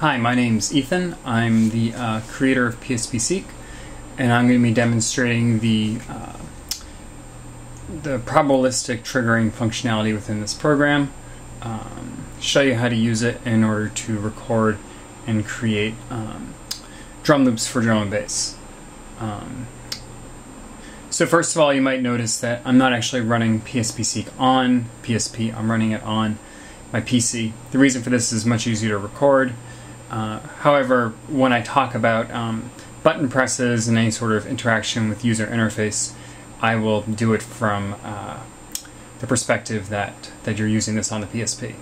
Hi, my name's Ethan. I'm the uh, creator of PSPSeq, and I'm going to be demonstrating the uh, the probabilistic triggering functionality within this program. Um, show you how to use it in order to record and create um, drum loops for drum and bass. Um, so first of all, you might notice that I'm not actually running PSPSeq on PSP. I'm running it on my PC. The reason for this is much easier to record. Uh, however, when I talk about um, button presses and any sort of interaction with user interface, I will do it from uh, the perspective that, that you're using this on the PSP.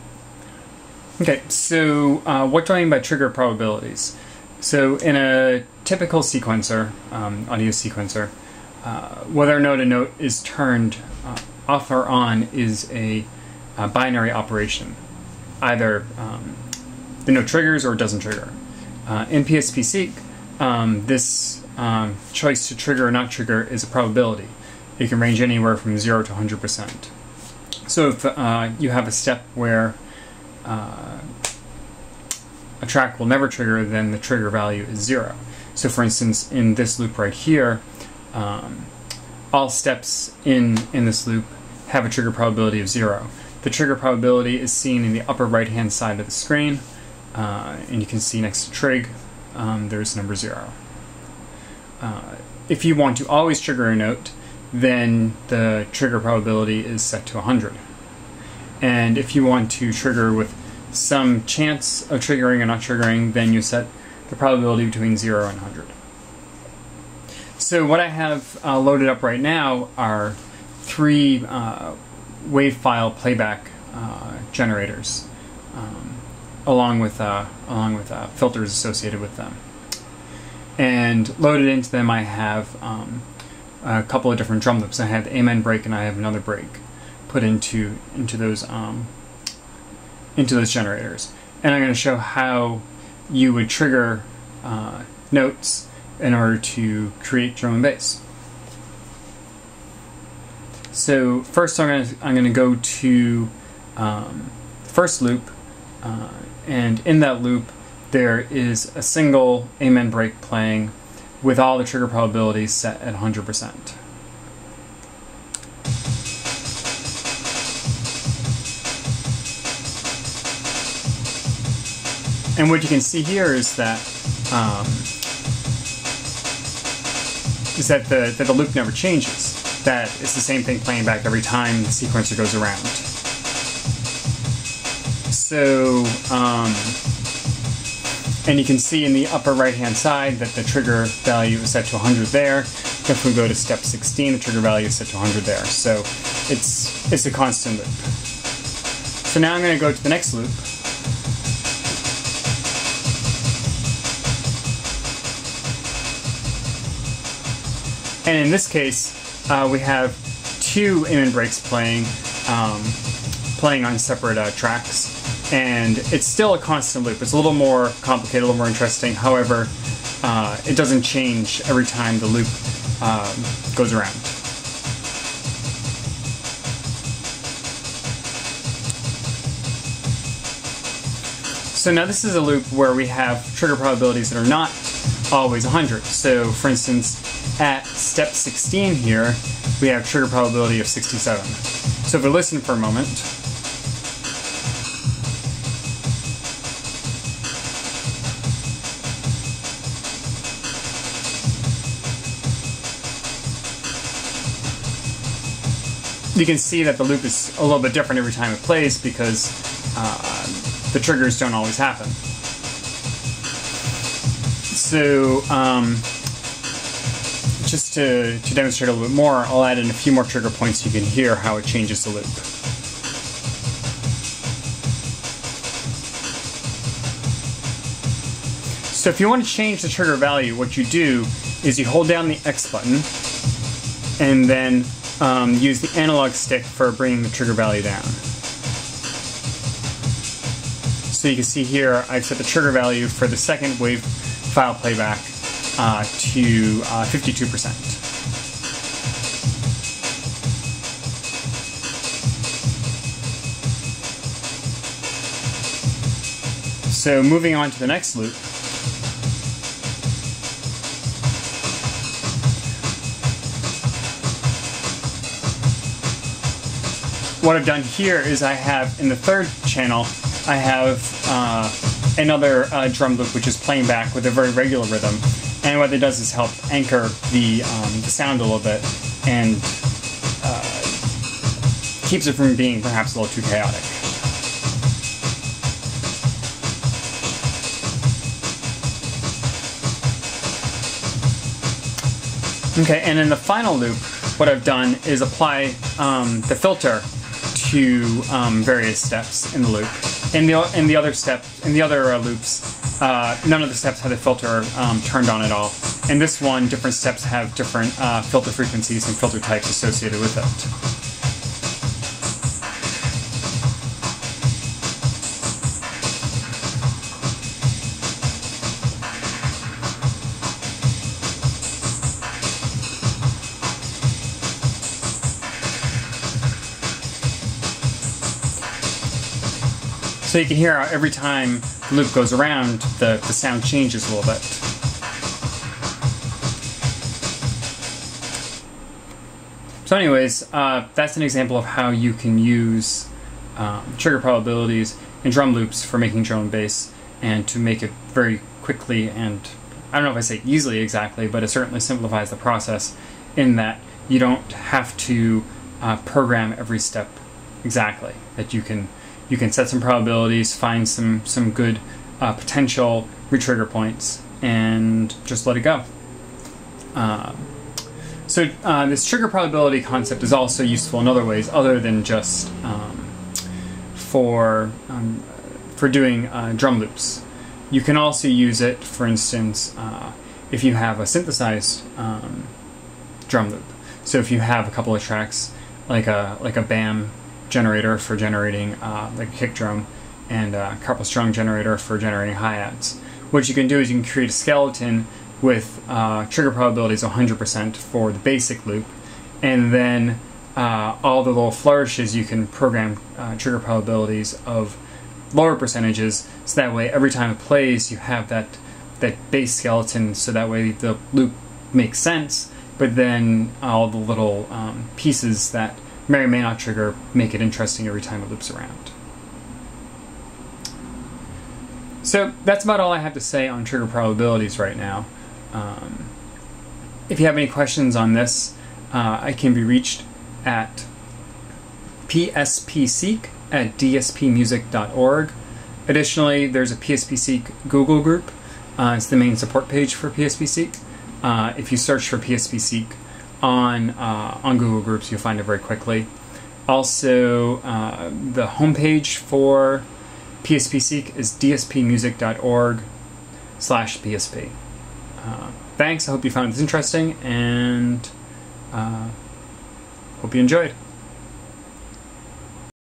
Okay, so uh, what do I mean by trigger probabilities? So in a typical sequencer, um, audio sequencer, uh, whether or not a note is turned uh, off or on is a, a binary operation. Either um, the note triggers or doesn't trigger. Uh, in PSPSeq, um, this um, choice to trigger or not trigger is a probability. It can range anywhere from 0 to 100%. So if uh, you have a step where uh, a track will never trigger, then the trigger value is 0. So for instance, in this loop right here, um, all steps in, in this loop have a trigger probability of 0. The trigger probability is seen in the upper right hand side of the screen. Uh, and you can see next to trig, um, there's number zero. Uh, if you want to always trigger a note, then the trigger probability is set to 100. And if you want to trigger with some chance of triggering or not triggering, then you set the probability between 0 and 100. So what I have uh, loaded up right now are three uh, wave file playback uh, generators. Um, along with uh, along with uh, filters associated with them. And loaded into them, I have um, a couple of different drum loops. I have the amen break, and I have another break put into into those um, into those generators. And I'm going to show how you would trigger uh, notes in order to create drum and bass. So first, I'm going to I'm going to go to um, first loop. Uh, and in that loop there is a single amen break playing with all the trigger probabilities set at 100%. And what you can see here is that um, is that the that the loop never changes. That it's the same thing playing back every time the sequencer goes around so, um, and you can see in the upper right hand side that the trigger value is set to 100 there. If we go to step 16, the trigger value is set to 100 there. So it's, it's a constant loop. So now I'm going to go to the next loop. And in this case, uh, we have two amen breaks playing, um, playing on separate uh, tracks and it's still a constant loop. It's a little more complicated, a little more interesting. However, uh, it doesn't change every time the loop um, goes around. So now this is a loop where we have trigger probabilities that are not always 100. So for instance, at step 16 here, we have trigger probability of 67. So if we listen for a moment, you can see that the loop is a little bit different every time it plays because uh, the triggers don't always happen. So, um, just to, to demonstrate a little bit more, I'll add in a few more trigger points so you can hear how it changes the loop. So if you want to change the trigger value, what you do is you hold down the X button and then um, use the analog stick for bringing the trigger value down. So you can see here I've set the trigger value for the second wave file playback uh, to uh, 52%. So moving on to the next loop. What I've done here is I have, in the third channel, I have uh, another uh, drum loop which is playing back with a very regular rhythm. And what it does is help anchor the, um, the sound a little bit and uh, keeps it from being perhaps a little too chaotic. Okay, and in the final loop, what I've done is apply um, the filter to um, various steps in the loop. In the in the other step, in the other uh, loops, uh, none of the steps have the filter um, turned on at all. In this one, different steps have different uh, filter frequencies and filter types associated with it. So you can hear how every time the loop goes around, the, the sound changes a little bit. So anyways, uh, that's an example of how you can use um, trigger probabilities in drum loops for making your own bass and to make it very quickly and I don't know if I say easily exactly, but it certainly simplifies the process in that you don't have to uh, program every step exactly. That you can you can set some probabilities, find some some good uh, potential retrigger points, and just let it go. Uh, so uh, this trigger probability concept is also useful in other ways, other than just um, for um, for doing uh, drum loops. You can also use it, for instance, uh, if you have a synthesized um, drum loop. So if you have a couple of tracks, like a like a BAM generator for generating uh, like a kick drum and a Karplus-Strong generator for generating hi-hats. What you can do is you can create a skeleton with uh, trigger probabilities 100% for the basic loop, and then uh, all the little flourishes you can program uh, trigger probabilities of lower percentages, so that way every time it plays you have that that base skeleton, so that way the loop makes sense, but then all the little um, pieces that may or may not trigger make it interesting every time it loops around. So that's about all I have to say on trigger probabilities right now. Um, if you have any questions on this, uh, I can be reached at pspseq at dspmusic.org. Additionally, there's a PSPSeq Google group. Uh, it's the main support page for PSPSeq. Uh, if you search for PSPSeq, on uh, on Google Groups. You'll find it very quickly. Also, uh, the homepage for PSPSeq is dspmusic.org slash PSP. Uh, thanks. I hope you found this interesting and uh, hope you enjoyed.